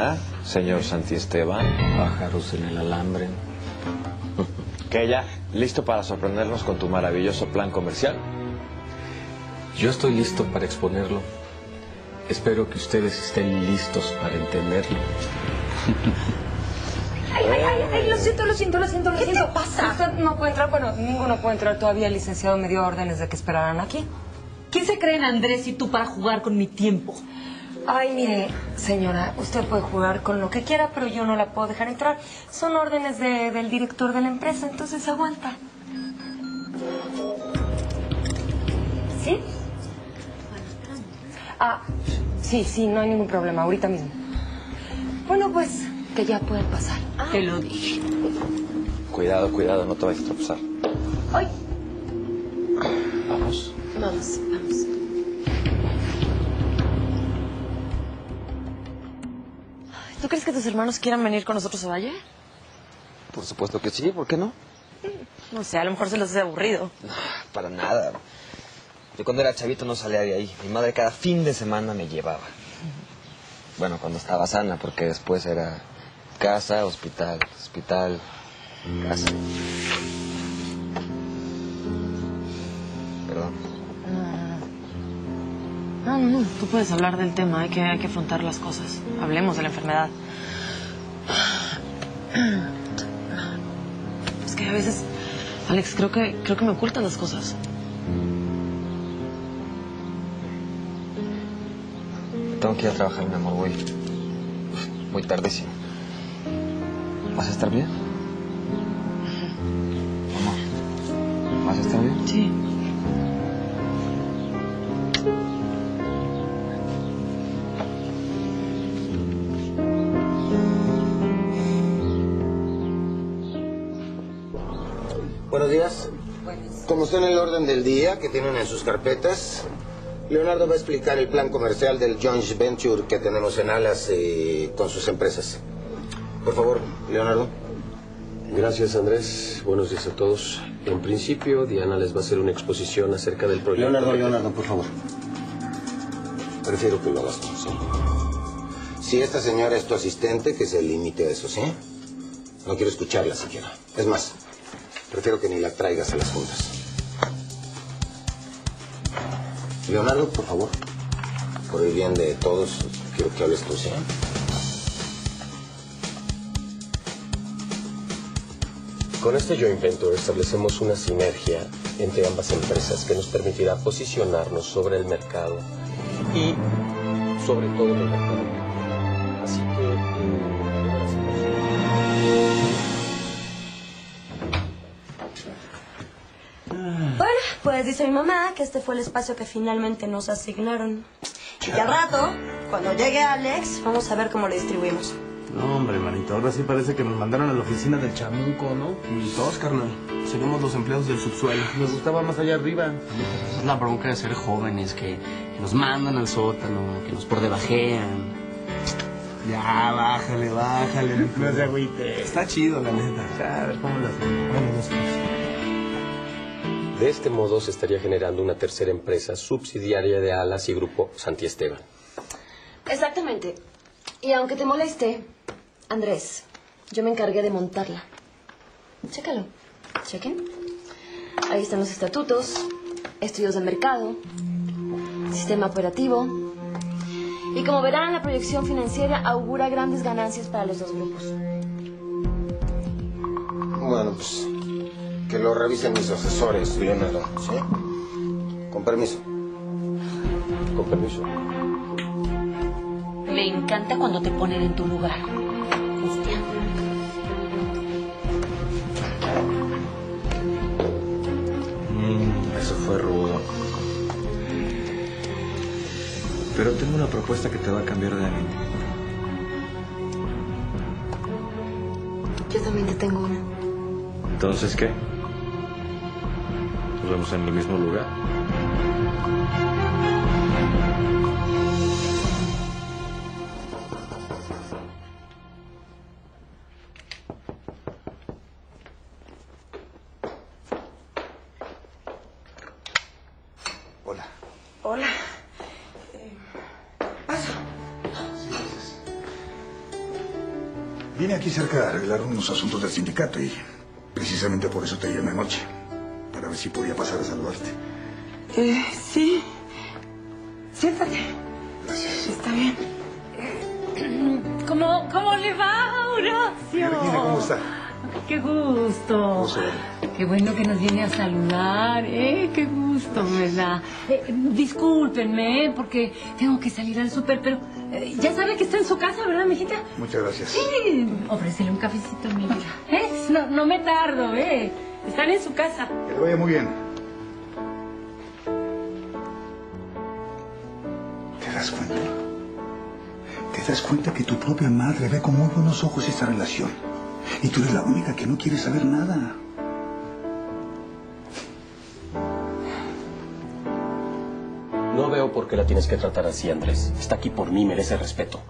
¿Ah, señor Santiesteban? Pájaros en el alambre. ¿Qué ya? ¿Listo para sorprendernos con tu maravilloso plan comercial? Yo estoy listo para exponerlo. Espero que ustedes estén listos para entenderlo. Ay, ay, ay, ay, lo siento, lo siento, lo siento, lo siento. ¿Qué te pasa? Usted no puede entrar, bueno, ninguno puede entrar todavía. El licenciado me dio órdenes de que esperaran aquí. ¿Quién se creen Andrés y tú para jugar con mi tiempo? Ay, mire, señora, usted puede jugar con lo que quiera, pero yo no la puedo dejar entrar. Son órdenes de- del director de la empresa, entonces aguanta. ¿Sí? Ah, sí, sí, no hay ningún problema, ahorita mismo. Bueno, pues, que ya pueden pasar. Te lo dije. Cuidado, cuidado, no te vayas a tropezar. Ay, Vamos. vamos, vamos. ¿Tú crees que tus hermanos quieran venir con nosotros a Valle? Por supuesto que sí, ¿por qué no? No sé, a lo mejor se les hace aburrido. Para nada. Yo cuando era chavito no salía de ahí. Mi madre cada fin de semana me llevaba. Bueno, cuando estaba sana, porque después era casa, hospital, hospital, casa. No, no, no, tú puedes hablar del tema, hay que, hay que afrontar las cosas. Hablemos de la enfermedad. Es que a veces, Alex, creo que, creo que me ocultan las cosas. Tengo que ir a trabajar, mi amor. Voy muy tardísimo. ¿Vas a estar bien? Amor, ¿vas a estar bien? Sí. Buenos días. Como está en el orden del día que tienen en sus carpetas, Leonardo va a explicar el plan comercial del joint venture que tenemos en Alas eh, con sus empresas. Por favor, Leonardo. Gracias, Andrés. Buenos días a todos. En principio, Diana les va a hacer una exposición acerca del proyecto. Leonardo, Leonardo, por favor. Prefiero que lo hagas tú, ¿sí? Si esta señora es tu asistente, que se limite a eso, ¿sí? No quiero escucharla siquiera. Es más, prefiero que ni la traigas a las juntas. Leonardo, por favor. Por el bien de todos, quiero que hables tú, ¿sí? Con este joint venture establecemos una sinergia entre ambas empresas que nos permitirá posicionarnos sobre el mercado y sobre todo en el mercado. Pues dice mi mamá que este fue el espacio que finalmente nos asignaron. Y al rato, cuando llegue Alex, vamos a ver cómo lo distribuimos. No, hombre, manito, ahora sí parece que nos mandaron a la oficina del chamuco, ¿no? Y todos, carnal. Seremos los empleados del subsuelo. Nos gustaba más allá arriba. Es la bronca de ser jóvenes, que, que nos mandan al sótano, que nos por debajean. Ya, bájale, bájale, no se agüite. Está chido, la neta. A ver cómo lo hacemos. Bueno, después. De este modo se estaría generando una tercera empresa subsidiaria de Alas y Grupo Santiesteban. Exactamente. Y aunque te moleste, Andrés, yo me encargué de montarla. Chécalo. Chequen. Ahí están los estatutos, estudios de mercado, sistema operativo. Y como verán, la proyección financiera augura grandes ganancias para los dos grupos. Bueno, pues que lo revisen mis asesores, Leonardo, ¿sí? Con permiso. Con permiso. Me encanta cuando te ponen en tu lugar. Hostia. Mm, eso fue rudo. Pero tengo una propuesta que te va a cambiar de mente. Yo también te tengo una. Entonces, ¿qué? ¿Nos vemos en el mismo lugar? Hola. Hola. Vine aquí cerca a arreglar unos asuntos del sindicato y precisamente por eso te llamé anoche. Si podía pasar a saludarte. Eh, sí. Siéntate. Está bien. ¿Cómo, ¿Cómo le va, Horacio? Regina, ¿cómo está? Qué gusto. ¿Cómo se va? Qué bueno que nos viene a saludar, ¿eh? Qué gusto me da. Eh, discúlpenme, ¿eh? porque tengo que salir al súper, pero eh, ya sabe que está en su casa, ¿verdad, mijita? Muchas gracias. Sí, ofrécele un cafecito, mi vida. ¿Eh? No, no me tardo, ¿eh? Están en su casa. Que te vaya muy bien. ¿Te das cuenta? ¿Te das cuenta que tu propia madre ve con muy buenos ojos esta relación? Y tú eres la única que no quiere saber nada. No veo por qué la tienes que tratar así, Andrés. Está aquí por mí, merece respeto.